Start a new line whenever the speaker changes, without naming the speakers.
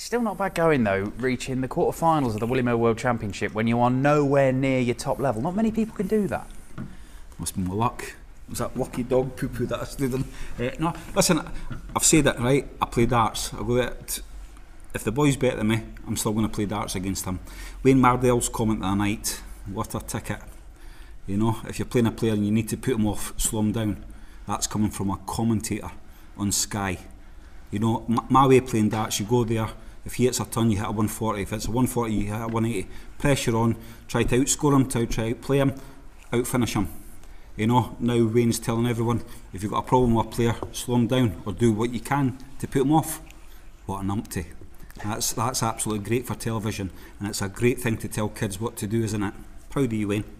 It's still not bad going though, reaching the quarterfinals of the William Hill World Championship when you are nowhere near your top level. Not many people can do that.
Must be my luck. Was that lucky dog poo poo that I stood in? Uh, no, listen, I've said it right. I play darts. I go that if the boy's better than me, I'm still going to play darts against him. Wayne Mardle's comment that night, what a ticket. You know, if you're playing a player and you need to put him off, slow him down. That's coming from a commentator on Sky. You know, my way of playing darts, you go there, If he hits a ton, you hit a 140. If it's a 140, you hit a 180. Pressure on, try to outscore him, try to outplay him, outfinish him. You know, now Wayne's telling everyone, if you've got a problem with a player, slow him down or do what you can to put him off. What an umpty. That's, that's absolutely great for television and it's a great thing to tell kids what to do, isn't it? Proud of you, Wayne.